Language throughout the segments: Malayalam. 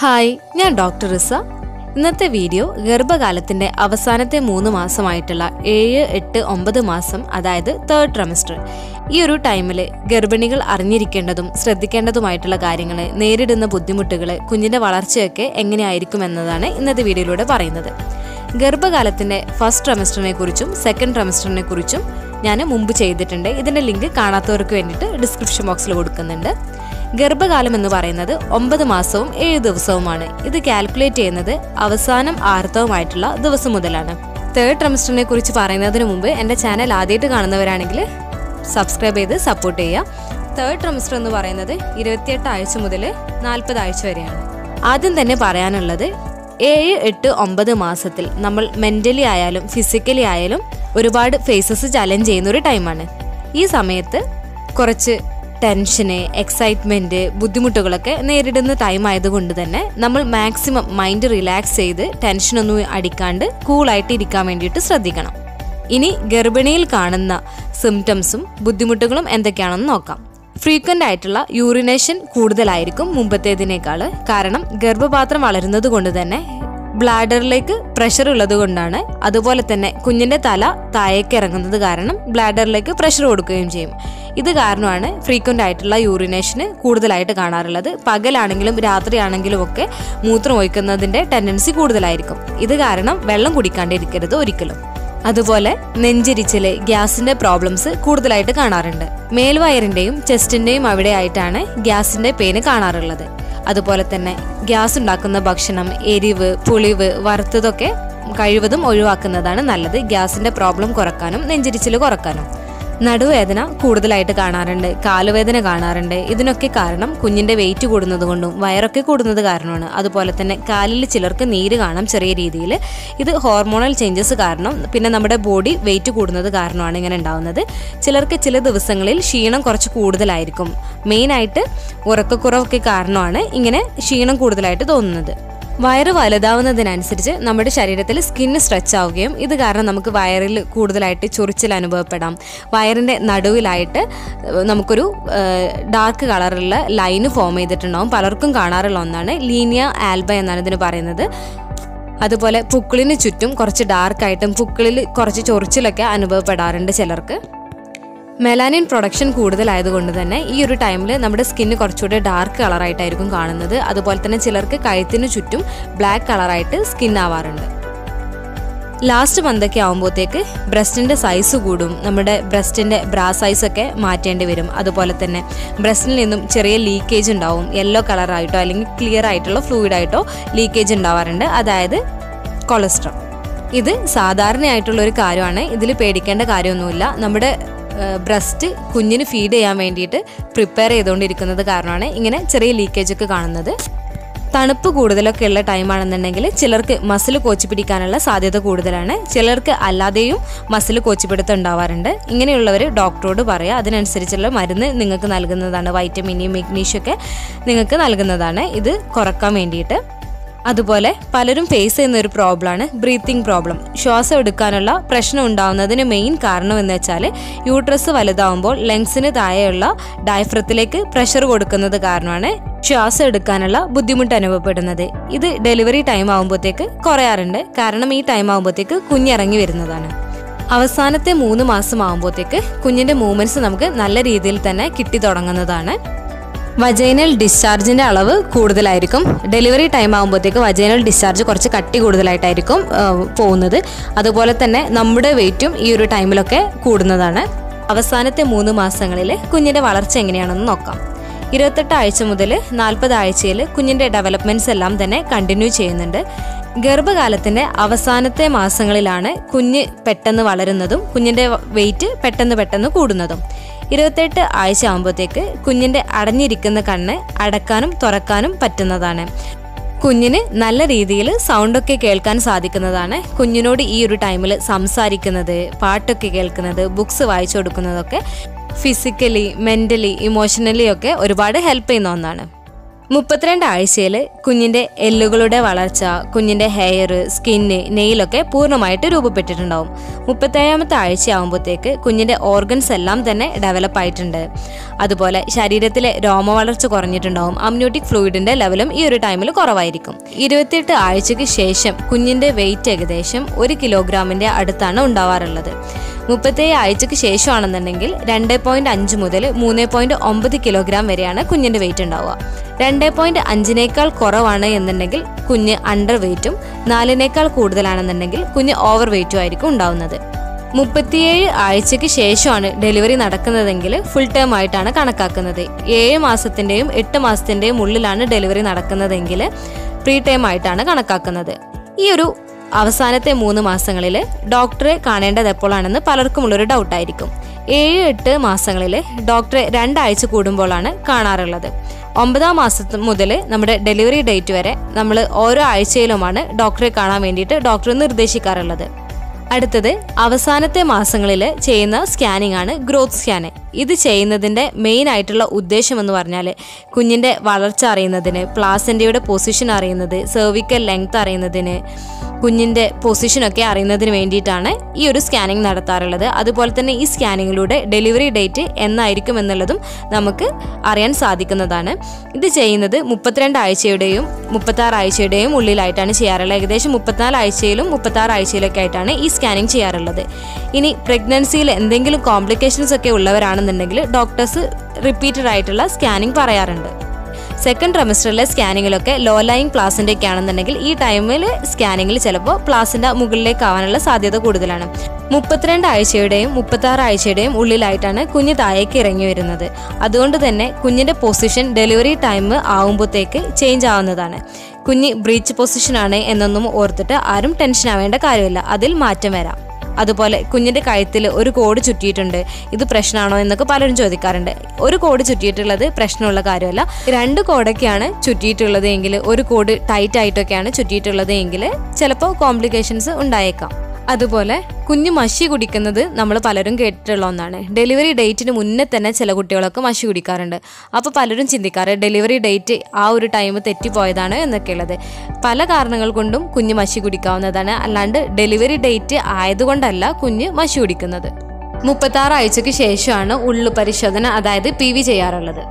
ഹായ് ഞാൻ ഡോക്ടർ റിസ. ഇന്നത്തെ വീഡിയോ ഗർഭകാലത്തിന്റെ അവസാനത്തെ മൂന്ന് മാസമായിട്ടുള്ള ഏഴ് എട്ട് ഒമ്പത് മാസം അതായത് തേർഡ് ട്രമസ്റ്റർ ഈ ഒരു ടൈമിൽ ഗർഭിണികൾ അറിഞ്ഞിരിക്കേണ്ടതും ശ്രദ്ധിക്കേണ്ടതുമായിട്ടുള്ള കാര്യങ്ങൾ നേരിടുന്ന ബുദ്ധിമുട്ടുകൾ കുഞ്ഞിന്റെ വളർച്ചയൊക്കെ എങ്ങനെയായിരിക്കും എന്നതാണ് ഇന്നത്തെ വീഡിയോയിലൂടെ പറയുന്നത്. ഗർഭകാലത്തിന്റെ ഫസ്റ്റ് ട്രമസ്റ്ററിനെ കുറിച്ചും സെക്കൻഡ് ട്രമസ്റ്ററിനെ കുറിച്ചും ഞാൻ മുമ്പ് ചെയ്തിട്ടുണ്ട്. ഇതിന്റെ ലിങ്ക് കാണാത്തവർക്ക് വേണ്ടിയിട്ട് ഡിസ്ക്രിപ്ഷൻ ബോക്സിൽ കൊടുക്കുന്നുണ്ട്. ഗർഭകാലം എന്ന് പറയുന്നത് ഒമ്പത് മാസവും ഏഴ് ദിവസവുമാണ്. ഇത് കാൽക്കുലേറ്റ് ചെയ്യുന്നത് അവസാനം ആർത്തവമായിട്ടുള്ള ദിവസം മുതലാണ്. തേർഡ് ട്രംസ്റ്ററിനെ കുറിച്ച് പറയുന്നതിന് മുമ്പ് എന്റെ ചാനൽ ആദ്യമായിട്ട് കാണുന്നവരാണെങ്കിൽ സബ്സ്ക്രൈബ് ചെയ്ത് സപ്പോർട്ട് ചെയ്യുക. തേർഡ് ട്രംസ്റ്റർ എന്ന് പറയുന്നത് ഇരുപത്തിയെട്ട് ആഴ്ച മുതൽ നാൽപ്പത് ആഴ്ച വരെയാണ്. ആദ്യം തന്നെ പറയാനുള്ളത് ഏഴ് എട്ട് ഒമ്പത് മാസത്തിൽ നമ്മൾ മെന്റലി ആയാലും ഫിസിക്കലി ആയാലും ഒരുപാട് ഫേസസ് ചലഞ്ച് ചെയ്യുന്ന ഒരു ടൈമാണ് ഈ സമയത്ത് കുറച്ച് ടെൻഷന് എക്സൈറ്റ്മെന്റ് ബുദ്ധിമുട്ടുകളൊക്കെ നേരിടുന്ന ടൈം ആയതുകൊണ്ട് തന്നെ നമ്മൾ മാക്സിമം മൈൻഡ് റിലാക്സ് ചെയ്ത് ടെൻഷനൊന്നും അടിക്കാണ്ട് കൂളായിട്ട് ഇരിക്കാൻ വേണ്ടിയിട്ട് ശ്രദ്ധിക്കണം. ഇനി ഗർഭിണിയിൽ കാണുന്ന സിംറ്റംസും ബുദ്ധിമുട്ടുകളും എന്തൊക്കെയാണെന്ന് നോക്കാം. ഫ്രീക്വന്റ് ആയിട്ടുള്ള യൂറിനേഷൻ കൂടുതലായിരിക്കും മുമ്പത്തേതിനേക്കാൾ കാരണം ഗർഭപാത്രം വളരുന്നത് കൊണ്ട് തന്നെ ബ്ലാഡറിലേക്ക് പ്രഷർ ഉള്ളത് കൊണ്ടാണ്. അതുപോലെ തന്നെ കുഞ്ഞിന്റെ തല താഴേക്ക് ഇറങ്ങുന്നത് കാരണം ബ്ലാഡറിലേക്ക് പ്രഷർ കൊടുക്കുകയും ചെയ്യും. ഇത് കാരണമാണ് ഫ്രീക്വന്റ് ആയിട്ടുള്ള യൂറിനേഷന് കൂടുതലായിട്ട് കാണാറുള്ളത്. പകലാണെങ്കിലും രാത്രിയാണെങ്കിലും ഒക്കെ മൂത്രം ഒഴിക്കുന്നതിന്റെ ടെൻഡൻസി കൂടുതലായിരിക്കും. ഇത് കാരണം വെള്ളം കുടിക്കാണ്ടിരിക്കരുത് ഒരിക്കലും. അതുപോലെ നെഞ്ചിരിച്ചിൽ ഗ്യാസിന്റെ പ്രോബ്ലംസ് കൂടുതലായിട്ട് കാണാറുണ്ട്. മേൽവയറിന്റെയും ചെസ്റ്റിന്റെയും അവിടെ ആയിട്ടാണ് ഗ്യാസിന്റെ പെയിന് കാണാറുള്ളത്. അതുപോലെ തന്നെ ഗ്യാസ് ഉണ്ടാക്കുന്ന ഭക്ഷണം എരിവ് പുളിവ് വറുത്തതൊക്കെ കഴിവതും ഒഴിവാക്കുന്നതാണ് നല്ലത്. ഗ്യാസിന്റെ പ്രോബ്ലം കുറക്കാനും നെഞ്ചിരിച്ചിൽ കുറക്കാനും. നടുവേദന കൂടുതലായിട്ട് കാണാറുണ്ട് കാലുവേദന കാണാറുണ്ട്. ഇതിനൊക്കെ കാരണം കുഞ്ഞിന്റെ വെയിറ്റ് കൂടുന്നത് കൊണ്ടും വയറൊക്കെ കൂടുന്നത് കാരണമാണ്. അതുപോലെ തന്നെ കാലിൽ ചിലർക്ക് നീര് കാണാം ചെറിയ രീതിയിൽ. ഇത് ഹോർമോണൽ ചേഞ്ചസ് കാരണം പിന്നെ നമ്മുടെ ബോഡി വെയിറ്റ് കൂടുന്നത് കാരണമാണ് ഇങ്ങനെ ഉണ്ടാവുന്നത്. ചിലർക്ക് ചില ദിവസങ്ങളിൽ ക്ഷീണം കുറച്ച് കൂടുതലായിരിക്കും. മെയിനായിട്ട് ഉറക്കക്കുറവൊക്കെ കാരണമാണ് ഇങ്ങനെ ക്ഷീണം കൂടുതലായിട്ട് തോന്നുന്നത്. വയറ് വലുതാവുന്നതിനനുസരിച്ച് നമ്മുടെ ശരീരത്തിൽ സ്കിന്ന് സ്ട്രെച്ച് ആവുകയും ഇത് കാരണം നമുക്ക് വയറിൽ കൂടുതലായിട്ട് ചൊറിച്ചിൽ അനുഭവപ്പെടാം. വയറിന്റെ നടുവിലായിട്ട് നമുക്കൊരു ഡാർക്ക് കളറുള്ള ലൈന് ഫോം ചെയ്തിട്ടുണ്ടാവും. പലർക്കും കാണാറുള്ള ഒന്നാണ് ലീനിയ ആൽബ എന്നാണ് ഇതിന് പറയുന്നത്. അതുപോലെ പുക്കിളിന് ചുറ്റും കുറച്ച് ഡാർക്കായിട്ടും പുക്കിളിൽ കുറച്ച് ചൊറിച്ചിലൊക്കെ അനുഭവപ്പെടാറുണ്ട് ചിലർക്ക്. മെലാനിൻ പ്രൊഡക്ഷൻ കൂടുതലായതുകൊണ്ട് തന്നെ ഈ ഒരു ടൈമിൽ നമ്മുടെ സ്കിന്ന് കുറച്ചുകൂടെ ഡാർക്ക് കളറായിട്ടായിരിക്കും കാണുന്നത്. അതുപോലെ തന്നെ ചിലർക്ക് കഴുത്തിന് ചുറ്റും ബ്ലാക്ക് കളറായിട്ട് സ്കിൻ ആവാറുണ്ട്. ലാസ്റ്റ് മന്തൊക്കെ ആകുമ്പോഴത്തേക്ക് ബ്രസ്റ്റിന്റെ സൈസ് കൂടും. നമ്മുടെ ബ്രസ്റ്റിന്റെ ബ്രാ സൈസൊക്കെ മാറ്റേണ്ടി വരും. അതുപോലെ തന്നെ ബ്രസ്റ്റിൽ നിന്നും ചെറിയ ലീക്കേജ് ഉണ്ടാവും. യെല്ലോ കളറായിട്ടോ അല്ലെങ്കിൽ ക്ലിയർ ആയിട്ടുള്ള ഫ്ലൂയിഡായിട്ടോ ലീക്കേജ് ഉണ്ടാവാറുണ്ട്. അതായത് കൊളസ്ട്രോൾ ഇത് സാധാരണയായിട്ടുള്ള ഒരു കാര്യമാണ്. ഇതിൽ പേടിക്കേണ്ട കാര്യമൊന്നുമില്ല. നമ്മുടെ ബ്രസ്റ്റ് കുഞ്ഞിന് ഫീഡ് ചെയ്യാൻ വേണ്ടിയിട്ട് പ്രിപ്പയർ ചെയ്തുകൊണ്ടിരിക്കുന്നത് കാരണമാണ് ഇങ്ങനെ ചെറിയ ലീക്കേജ് ഒക്കെ കാണുന്നത്. തണുപ്പ് കൂടുതലൊക്കെ ഉള്ള ടൈമാണെന്നുണ്ടെങ്കിൽ ചിലർക്ക് മസിൽ കോച്ചി പിടിക്കാനുള്ള സാധ്യത കൂടുതലാണ്. ചിലർക്ക് അല്ലാതെയും മസിൽ കോച്ചിപ്പിടുത്തം ഇങ്ങനെയുള്ളവർ ഡോക്ടറോട് പറയുക അതിനനുസരിച്ചുള്ള മരുന്ന് നിങ്ങൾക്ക് നൽകുന്നതാണ് വൈറ്റമിനും മെഗ്നീഷ്യം നിങ്ങൾക്ക് നൽകുന്നതാണ്. ഇത് കുറയ്ക്കാൻ വേണ്ടിയിട്ട്. അതുപോലെ പലരും ഫേസ് ചെയ്യുന്ന ഒരു പ്രോബ്ലമാണ് ബ്രീത്തിങ് പ്രോബ്ലം ശ്വാസം എടുക്കാനുള്ള പ്രശ്നം ഉണ്ടാവുന്നതിന് മെയിൻ കാരണം എന്ന് വെച്ചാൽ യൂട്രസ് വലുതാവുമ്പോൾ ലങ്സിന് താഴെയുള്ള ഡയഫ്രത്തിലേക്ക് പ്രഷർ കൊടുക്കുന്നത് കാരണമാണ് ശ്വാസം എടുക്കാനുള്ള ബുദ്ധിമുട്ട് അനുഭവപ്പെടുന്നത്. ഇത് ഡെലിവറി ടൈം ആകുമ്പോഴത്തേക്ക് കുറയാറുണ്ട്. കാരണം ഈ ടൈം ആകുമ്പോഴത്തേക്ക് കുഞ്ഞിറങ്ങി വരുന്നതാണ്. അവസാനത്തെ മൂന്ന് മാസം ആകുമ്പോഴത്തേക്ക് കുഞ്ഞിന്റെ മൂവ്മെന്റ്സ് നമുക്ക് നല്ല രീതിയിൽ തന്നെ കിട്ടി തുടങ്ങുന്നതാണ്. വജൈനൽ ഡിസ്ചാർജിന്റെ അളവ് കൂടുതലായിരിക്കും. ഡെലിവറി ടൈം ആകുമ്പോഴത്തേക്ക് വജൈനൽ ഡിസ്ചാർജ് കുറച്ച് കട്ടി കൂടുതലായിട്ടായിരിക്കും പോകുന്നത്. അതുപോലെ തന്നെ നമ്മുടെ വെയിറ്റും ഈ ഒരു ടൈമിലൊക്കെ കൂടുന്നതാണ്. അവസാനത്തെ മൂന്ന് മാസങ്ങളിൽ കുഞ്ഞിന്റെ വളർച്ച എങ്ങനെയാണെന്ന് നോക്കാം. ഇരുപത്തെട്ട് ആഴ്ച മുതൽ നാൽപ്പത് ആഴ്ചയിൽ കുഞ്ഞിന്റെ ഡെവലപ്മെന്റ്സ് എല്ലാം തന്നെ കണ്ടിന്യൂ ചെയ്യുന്നുണ്ട്. ഗർഭകാലത്തിന്റെ അവസാനത്തെ മാസങ്ങളിലാണ് കുഞ്ഞ് പെട്ടെന്ന് വളരുന്നതും കുഞ്ഞിന്റെ വെയിറ്റ് പെട്ടെന്ന് പെട്ടെന്ന് കൂടുന്നതും. ഇരുപത്തെട്ട് ആഴ്ച ആകുമ്പോഴത്തേക്ക് കുഞ്ഞിന്റെ അടഞ്ഞിരിക്കുന്ന കണ്ണ് അടക്കാനും തുറക്കാനും പറ്റുന്നതാണ്. കുഞ്ഞിന് നല്ല രീതിയിൽ സൗണ്ടൊക്കെ കേൾക്കാൻ സാധിക്കുന്നതാണ്. കുഞ്ഞിനോട് ഈ ഒരു ടൈമിൽ സംസാരിക്കുന്നത് പാട്ടൊക്കെ കേൾക്കുന്നത് ബുക്സ് വായിച്ചു കൊടുക്കുന്നതൊക്കെ ഫിസിക്കലി മെന്റലി ഇമോഷണലി ഒക്കെ ഒരുപാട് ഹെൽപ്പ് ചെയ്യുന്ന ഒന്നാണ്. മുപ്പത്തിരണ്ട് ആഴ്ചയിൽ കുഞ്ഞിന്റെ എല്ലുകളുടെ വളർച്ച കുഞ്ഞിന്റെ ഹെയർ സ്കിന്ന് നെയിലൊക്കെ പൂർണമായിട്ട് രൂപപ്പെട്ടിട്ടുണ്ടാവും. മുപ്പത്തേഴാമത്തെ ആഴ്ചയാകുമ്പോഴത്തേക്ക് കുഞ്ഞിന്റെ ഓർഗൻസ് എല്ലാം തന്നെ ഡെവലപ്പ് ആയിട്ടുണ്ട്. അതുപോലെ ശരീരത്തിലെ രോമ വളർച്ച കുറഞ്ഞിട്ടുണ്ടാവും. അമ്നോട്ടിക് ഫ്ലൂയിഡിന്റെ ലെവലും ഈ ഒരു ടൈമിൽ കുറവായിരിക്കും. ഇരുപത്തിയെട്ട് ആഴ്ചയ്ക്ക് ശേഷം കുഞ്ഞിന്റെ വെയിറ്റ് ഏകദേശം ഒരു കിലോഗ്രാമിന്റെ അടുത്താണ് ഉണ്ടാവാറുള്ളത്. മുപ്പത്തേഴ് ആഴ്ചയ്ക്ക് ശേഷമാണെന്നുണ്ടെങ്കിൽ രണ്ട് പോയിന്റ് അഞ്ച് മുതൽ മൂന്ന് പോയിന്റ് ഒമ്പത് കിലോഗ്രാം വരെയാണ് കുഞ്ഞിന്റെ വെയിറ്റ് ഉണ്ടാവുക. രണ്ട് പോയിന്റ് അഞ്ചിനേക്കാൾ കുറവാണ് എന്നുണ്ടെങ്കിൽ കുഞ്ഞ് അണ്ടർ വെയ്റ്റും നാലിനേക്കാൾ കൂടുതലാണെന്നുണ്ടെങ്കിൽ കുഞ്ഞ് ഓവർ വെയ്റ്റും ആയിരിക്കും ഉണ്ടാവുന്നത്. മുപ്പത്തിയേഴ് ആഴ്ചയ്ക്ക് ശേഷമാണ് ഡെലിവറി നടക്കുന്നതെങ്കിൽ ഫുൾ ടേം ആയിട്ടാണ് കണക്കാക്കുന്നത്. ഏഴ് മാസത്തിന്റെയും എട്ട് മാസത്തിന്റെയും ഉള്ളിലാണ് ഡെലിവറി നടക്കുന്നതെങ്കിൽ പ്രീ ടൈം ആയിട്ടാണ് കണക്കാക്കുന്നത്. ഈ ഒരു അവസാനത്തെ മൂന്ന് മാസങ്ങളിൽ ഡോക്ടറെ കാണേണ്ടത് എപ്പോഴാണെന്ന് പലർക്കുമുള്ളൊരു ഡൗട്ടായിരിക്കും ഏഴ് എട്ട് മാസങ്ങളിൽ ഡോക്ടറെ രണ്ടാഴ്ച കൂടുമ്പോഴാണ് കാണാറുള്ളത്. ഒമ്പതാം മാസം മുതൽ നമ്മുടെ ഡെലിവറി ഡേറ്റ് വരെ നമ്മൾ ഓരോ ആഴ്ചയിലുമാണ് ഡോക്ടറെ കാണാൻ വേണ്ടിയിട്ട് ഡോക്ടർ നിർദ്ദേശിക്കാറുള്ളത്. അടുത്തത് അവസാനത്തെ മാസങ്ങളിൽ ചെയ്യുന്ന സ്കാനിംഗ് ആണ് ഗ്രോത്ത് സ്കാന്. ഇത് ചെയ്യുന്നതിന്റെ മെയിൻ ആയിട്ടുള്ള ഉദ്ദേശം എന്ന് പറഞ്ഞാൽ കുഞ്ഞിന്റെ വളർച്ച അറിയുന്നതിന് പ്ലാസന്റയുടെ പൊസിഷൻ അറിയുന്നത് സെർവിക്കൽ ലെങ്ത് അറിയുന്നതിന് കുഞ്ഞിന്റെ പൊസിഷനൊക്കെ അറിയുന്നതിന് വേണ്ടിയിട്ടാണ് ഈ ഒരു സ്കാനിങ് നടത്താറുള്ളത്. അതുപോലെ തന്നെ ഈ സ്കാനിങ്ങിലൂടെ ഡെലിവറി ഡേറ്റ് എന്നായിരിക്കും എന്നുള്ളതും നമുക്ക് അറിയാൻ സാധിക്കുന്നതാണ്. ഇത് ചെയ്യുന്നത് മുപ്പത്തിരണ്ട് ആഴ്ചയുടെയും മുപ്പത്താറ് ആഴ്ചയുടെയും ഉള്ളിലായിട്ടാണ് ചെയ്യാറുള്ളത്. ഏകദേശം മുപ്പത്തിനാല് ആഴ്ചയിലും മുപ്പത്താറ് ആഴ്ചയിലൊക്കെ ആയിട്ടാണ് ഈ സ്കാനിങ് ചെയ്യാറുള്ളത്. ഇനി പ്രഗ്നൻസിയിൽ എന്തെങ്കിലും കോംപ്ലിക്കേഷൻസ് ഒക്കെ ഉള്ളവരാണെന്നുണ്ടെങ്കിൽ ഡോക്ടേഴ്സ് റിപ്പീറ്റഡ് ആയിട്ടുള്ള സ്കാനിങ് പറയാറുണ്ട്. സെക്കൻഡ് ട്രെമിസ്റ്ററിലെ സ്കാനിങ്ങിലൊക്കെ ലോ ലൈങ് പ്ലാസിന്റെ ഒക്കെ ആണെന്നുണ്ടെങ്കിൽ ഈ ടൈമിൽ സ്കാനിങ്ങിൽ ചിലപ്പോൾ പ്ലാസിന്റെ മുകളിലേക്ക് ആവാനുള്ള സാധ്യത കൂടുതലാണ്. മുപ്പത്തിരണ്ട് ആഴ്ചയുടെയും മുപ്പത്താറ് ആഴ്ചയുടെയും ഉള്ളിലായിട്ടാണ് കുഞ്ഞ് താഴേക്ക് ഇറങ്ങി വരുന്നത്. അതുകൊണ്ട് തന്നെ കുഞ്ഞിന്റെ പൊസിഷൻ ഡെലിവറി ടൈം ആവുമ്പോഴത്തേക്ക് ചേഞ്ച് ആവുന്നതാണ്. കുഞ്ഞ് ബ്രീച്ച് പൊസിഷനാണ് എന്നൊന്നും ഓർത്തിട്ട് ആരും ടെൻഷൻ ആവേണ്ട കാര്യമില്ല. അതിൽ മാറ്റം വരാം. അതുപോലെ കുഞ്ഞിന്റെ കഴുത്തിൽ ഒരു കോഡ് ചുറ്റിയിട്ടുണ്ട്. ഇത് പ്രശ്നമാണോ എന്നൊക്കെ പലരും ചോദിക്കാറുണ്ട്. ഒരു കോഡ് ചുറ്റിയിട്ടുള്ളത് പ്രശ്നമുള്ള കാര്യമല്ല. രണ്ട് കോഡൊക്കെയാണ് ചുറ്റിയിട്ടുള്ളത് എങ്കിൽ ഒരു കോഡ് ടൈറ്റ് ആയിട്ടൊക്കെയാണ് ചുറ്റിയിട്ടുള്ളത് എങ്കിൽ ചിലപ്പോൾ കോംപ്ലിക്കേഷൻസ് ഉണ്ടായേക്കാം. അതുപോലെ കുഞ്ഞ് മഷി കുടിക്കുന്നത് നമ്മൾ പലരും കേട്ടിട്ടുള്ള ഒന്നാണ്. ഡെലിവറി ഡേറ്റിന് മുന്നേ തന്നെ ചില കുട്ടികളൊക്കെ മഷി കുടിക്കാറുണ്ട്. അപ്പോൾ പലരും ചിന്തിക്കാറ് ഡെലിവറി ഡേറ്റ് ആ ഒരു ടൈം തെറ്റിപ്പോയതാണ് എന്നൊക്കെയുള്ളത്. പല കാരണങ്ങൾ കൊണ്ടും കുഞ്ഞ് മഷി കുടിക്കാവുന്നതാണ്. അല്ലാണ്ട് ഡെലിവറി ഡേറ്റ് ആയതുകൊണ്ടല്ല കുഞ്ഞ് മഷി കുടിക്കുന്നത്. മുപ്പത്താറ് ആഴ്ചയ്ക്ക് ശേഷമാണ് ഉള്ളു പരിശോധന അതായത് പി വി ചെയ്യാറുള്ളത്.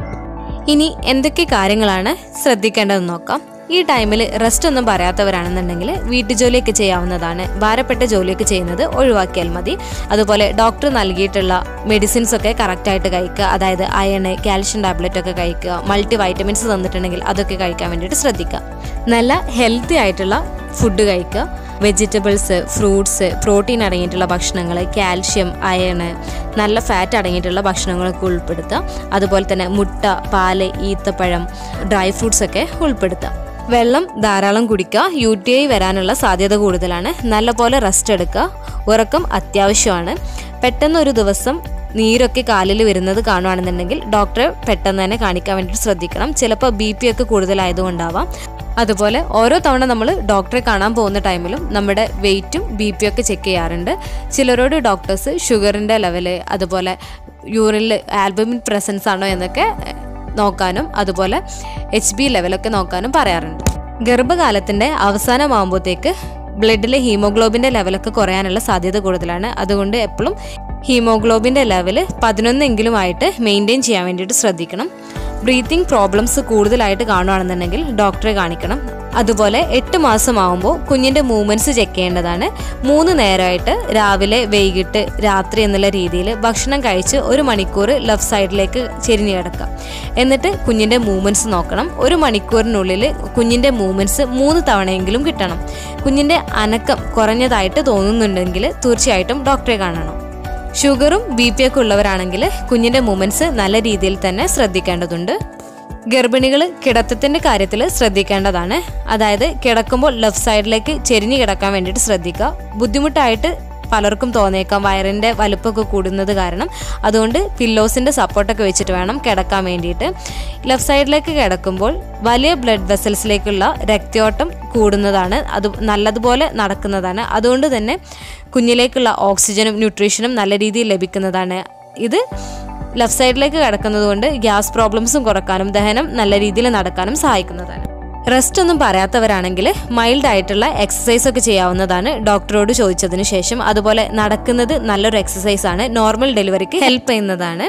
ഇനി എന്തൊക്കെ കാര്യങ്ങളാണ് ശ്രദ്ധിക്കേണ്ടതെന്ന് നോക്കാം. ഈ ടൈമിൽ റെസ്റ്റ് ഒന്നും പറയാത്തവരാണെന്നുണ്ടെങ്കിൽ വീട്ടുജോലിയൊക്കെ ചെയ്യാവുന്നതാണ്. ഭാരപ്പെട്ട ജോലിയൊക്കെ ചെയ്യുന്നത് ഒഴിവാക്കിയാൽ മതി. അതുപോലെ ഡോക്ടർ നൽകിയിട്ടുള്ള മെഡിസിൻസ് ഒക്കെ കറക്റ്റായിട്ട് കഴിക്കുക. അതായത് അയണ് കാൽഷ്യം ടാബ്ലറ്റ് ഒക്കെ കഴിക്കുക. മൾട്ടി വൈറ്റമിൻസ് തന്നിട്ടുണ്ടെങ്കിൽ അതൊക്കെ കഴിക്കാൻ വേണ്ടിയിട്ട് ശ്രദ്ധിക്കുക. നല്ല ഹെൽത്തി ആയിട്ടുള്ള ഫുഡ് കഴിക്കുക. വെജിറ്റബിൾസ് ഫ്രൂട്ട്സ് പ്രോട്ടീൻ അടങ്ങിയിട്ടുള്ള ഭക്ഷണങ്ങൾ കാൽഷ്യം അയണ് നല്ല ഫാറ്റ് അടങ്ങിയിട്ടുള്ള ഭക്ഷണങ്ങളൊക്കെ ഉൾപ്പെടുത്തുക. അതുപോലെ തന്നെ മുട്ട പാൽ ഈത്തപ്പഴം ഡ്രൈ ഫ്രൂട്ട്സ് ഒക്കെ ഉൾപ്പെടുത്തുക. വെള്ളം ധാരാളം കുടിക്കുക. യു ടി ഐ വരാനുള്ള സാധ്യത കൂടുതലാണ്. നല്ലപോലെ റെസ്റ്റ് എടുക്കുക. ഉറക്കം അത്യാവശ്യമാണ്. പെട്ടെന്ന് ഒരു ദിവസം നീരൊക്കെ കാലിൽ വരുന്നത് കാണുകയാണെന്നുണ്ടെങ്കിൽ ഡോക്ടറെ പെട്ടെന്ന് തന്നെ കാണിക്കാൻ വേണ്ടിയിട്ട് ശ്രദ്ധിക്കണം. ചിലപ്പോൾ ബി പി ഒക്കെ കൂടുതലായതുകൊണ്ടാവാം. അതുപോലെ ഓരോ തവണ നമ്മൾ ഡോക്ടറെ കാണാൻ പോകുന്ന ടൈമിലും നമ്മുടെ വെയിറ്റും ബി പി ഒക്കെ ചെക്ക് ചെയ്യാറുണ്ട്. ചിലരോട് ഡോക്ടേഴ്സ് ഷുഗറിന്റെ ലെവൽ അതുപോലെ യൂറിനിൽ ആൽബമിൻ പ്രസൻസ് ആണോ എന്നൊക്കെ നോക്കാനും അതുപോലെ എച്ച് ബി ലെവലൊക്കെ നോക്കാനും പറയാറുണ്ട്. ഗർഭകാലത്തിന്റെ അവസാനമാകുമ്പോഴത്തേക്ക് ബ്ലഡിലെ ഹീമോഗ്ലോബിന്റെ ലെവലൊക്കെ കുറയാനുള്ള സാധ്യത കൂടുതലാണ്. അതുകൊണ്ട് എപ്പോഴും ഹീമോഗ്ലോബിന്റെ ലെവൽ പതിനൊന്നെങ്കിലും ആയിട്ട് മെയിന്റെയിൻ ചെയ്യാൻ വേണ്ടിയിട്ട് ശ്രദ്ധിക്കണം. ബ്രീത്തിങ് പ്രോബ്ലംസ് കൂടുതലായിട്ട് കാണുകയാണെന്നുണ്ടെങ്കിൽ ഡോക്ടറെ കാണിക്കണം. അതുപോലെ എട്ട് മാസമാകുമ്പോൾ കുഞ്ഞിന്റെ മൂവ്മെന്റ്സ് ചെക്ക് ചെയ്യേണ്ടതാണ്. മൂന്ന് നേരമായിട്ട് രാവിലെ വൈകിട്ട് രാത്രി എന്നുള്ള രീതിയിൽ ഭക്ഷണം കഴിച്ച് ഒരു മണിക്കൂർ ലെഫ്റ്റ് സൈഡിലേക്ക് ചെരിഞ്ഞ് കിടക്കുക. എന്നിട്ട് കുഞ്ഞിന്റെ മൂവ്മെന്റ്സ് നോക്കണം. ഒരു മണിക്കൂറിനുള്ളിൽ കുഞ്ഞിന്റെ മൂവ്മെന്റ്സ് മൂന്ന് തവണയെങ്കിലും കിട്ടണം. കുഞ്ഞിന്റെ അനക്കം കുറഞ്ഞതായിട്ട് തോന്നുന്നുണ്ടെങ്കിൽ തീർച്ചയായിട്ടും ഡോക്ടറെ കാണണം. ഷുഗറും ബി പി ഒക്കെ ഉള്ളവരാണെങ്കിൽ കുഞ്ഞിന്റെ മൂമെന്റ്സ് നല്ല രീതിയിൽ തന്നെ ശ്രദ്ധിക്കേണ്ടതുണ്ട്. ഗർഭിണികൾ കിടത്തത്തിന്റെ കാര്യത്തിൽ ശ്രദ്ധിക്കേണ്ടതാണ്. അതായത് കിടക്കുമ്പോൾ ലെഫ്റ്റ് സൈഡിലേക്ക് ചെരിഞ്ഞ് കിടക്കാൻ വേണ്ടിയിട്ട് ശ്രദ്ധിക്കുക. ബുദ്ധിമുട്ടായിട്ട് പലർക്കും തോന്നിയേക്കാം വയറിന്റെ വലുപ്പമൊക്കെ കൂടുന്നത് കാരണം. അതുകൊണ്ട് പില്ലോസിന്റെ സപ്പോർട്ടൊക്കെ വെച്ചിട്ട് വേണം കിടക്കാൻ വേണ്ടിയിട്ട്. ലെഫ്റ്റ് സൈഡിലേക്ക് കിടക്കുമ്പോൾ വലിയ ബ്ലഡ് വെസൽസിലേക്കുള്ള രക്തയോട്ടം കൂടുന്നതാണ്. അത് നല്ലതുപോലെ നടക്കുന്നതാണ്. അതുകൊണ്ട് തന്നെ കുഞ്ഞിലേക്കുള്ള ഓക്സിജനും ന്യൂട്രീഷനും നല്ല രീതിയിൽ ലഭിക്കുന്നതാണ്. ഇത് ലെഫ്റ്റ് സൈഡിലേക്ക് കിടക്കുന്നതുകൊണ്ട് ഗ്യാസ് പ്രോബ്ലംസും കുറക്കാനും ദഹനം നല്ല രീതിയിൽ നടക്കാനും സഹായിക്കുന്നതാണ്. റെസ്റ്റ് ഒന്നും പറയാത്തവരാണെങ്കിൽ മൈൽഡ് ആയിട്ടുള്ള എക്സസൈസ് ഒക്കെ ചെയ്യാവുന്നതാണ് ഡോക്ടറോട് ചോദിച്ചതിന് ശേഷം. അതുപോലെ നടക്കുന്നത് നല്ലൊരു എക്സസൈസ് ആണ് നോർമൽ ഡെലിവറിക്ക് ഹെൽപ്പ് ചെയ്യുന്നതാണ്.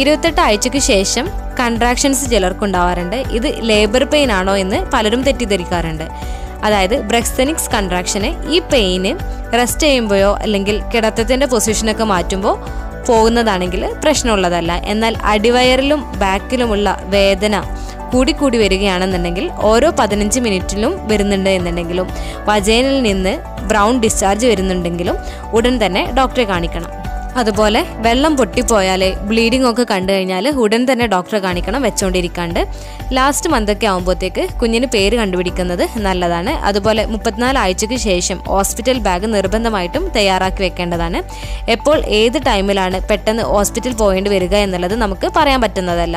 ഇരുപത്തെട്ട് ആഴ്ചയ്ക്ക് ശേഷം കൺട്രാക്ഷൻസ് ചിലർക്കുണ്ടാവാറുണ്ട്. ഇത് ലേബർ പെയിൻ ആണോ എന്ന് പലരും തെറ്റിദ്ധരിക്കാറുണ്ട്. അതായത് ബ്രെക്സനിക്സ് കൺട്രാക്ഷന് ഈ പെയിന് റെസ്റ്റ് ചെയ്യുമ്പോഴോ അല്ലെങ്കിൽ കിടത്തത്തിന്റെ പൊസിഷനൊക്കെ മാറ്റുമ്പോൾ പോകുന്നതാണെങ്കിൽ പ്രശ്നമുള്ളതല്ല. എന്നാൽ അടിവയറിലും ബാക്കിലുമുള്ള വേദന കൂടിക്കൂടി വരികയാണെന്നുണ്ടെങ്കിൽ ഓരോ പതിനഞ്ച് മിനിറ്റിലും വരുന്നുണ്ട് എന്നുണ്ടെങ്കിലും വജേനിൽ നിന്ന് ബ്രൗൺ ഡിസ്ചാർജ് വരുന്നുണ്ടെങ്കിലും ഉടൻ തന്നെ ഡോക്ടറെ കാണിക്കണം. അതുപോലെ വെള്ളം പൊട്ടിപ്പോയാൽ ബ്ലീഡിംഗ് ഒക്കെ കണ്ടു കഴിഞ്ഞാൽ ഉടൻ തന്നെ ഡോക്ടറെ കാണിക്കണം വെച്ചുകൊണ്ടിരിക്കാണ്ട് ലാസ്റ്റ് മന്തൊക്കെ ആകുമ്പോഴത്തേക്ക് കുഞ്ഞിന് പേര് കണ്ടുപിടിക്കുന്നത് നല്ലതാണ്. അതുപോലെ മുപ്പത്തിനാല് ആഴ്ചയ്ക്ക് ശേഷം ഹോസ്പിറ്റൽ ബാഗ് നിർബന്ധമായിട്ടും തയ്യാറാക്കി വെക്കേണ്ടതാണ്. എപ്പോൾ ഏത് ടൈമിലാണ് പെട്ടെന്ന് ഹോസ്പിറ്റൽ പോയിന്റ് വരിക എന്നുള്ളത് നമുക്ക് പറയാൻ പറ്റുന്നതല്ല.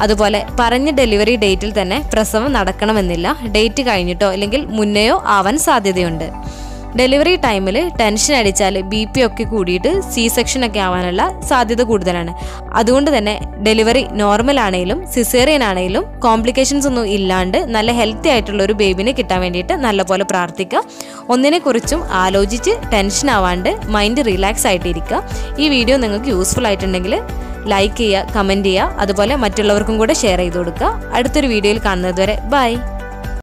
അതുപോലെ പറഞ്ഞ ഡെലിവറി ഡേറ്റിൽ തന്നെ പ്രസവം നടക്കണമെന്നില്ല. ഡേറ്റ് കഴിഞ്ഞിട്ടോ അല്ലെങ്കിൽ മുന്നെയോ ആവാൻ സാധ്യതയുണ്ട്. ഡെലിവറി ടൈമിൽ ടെൻഷൻ അടിച്ചാൽ ബി പി ഒക്കെ കൂടിയിട്ട് സി സെക്ഷൻ ഒക്കെ ആവാനുള്ള സാധ്യത കൂടുതലാണ്. അതുകൊണ്ട് തന്നെ ഡെലിവറി നോർമൽ ആണെങ്കിലും സിസേറിയൻ ആണെങ്കിലും കോംപ്ലിക്കേഷൻസ് ഒന്നും ഇല്ലാണ്ട് നല്ല ഹെൽത്തി ആയിട്ടുള്ള ഒരു ബേബിനെ കിട്ടാൻ വേണ്ടിയിട്ട് നല്ലപോലെ പ്രാർത്ഥിക്കുക. ഒന്നിനെക്കുറിച്ചും ആലോചിച്ച് ടെൻഷൻ ആവാണ്ട് മൈൻഡ് റിലാക്സ് ആയിട്ടിരിക്കുക. ഈ വീഡിയോ നിങ്ങൾക്ക് യൂസ്ഫുൾ ആയിട്ടുണ്ടെങ്കിൽ ലൈക്ക് ചെയ്യുക കമന്റ് ചെയ്യുക അതുപോലെ മറ്റുള്ളവർക്കും കൂടെ ഷെയർ ചെയ്ത് കൊടുക്കുക. അടുത്തൊരു വീഡിയോയിൽ കാണുന്നതുവരെ ബൈ.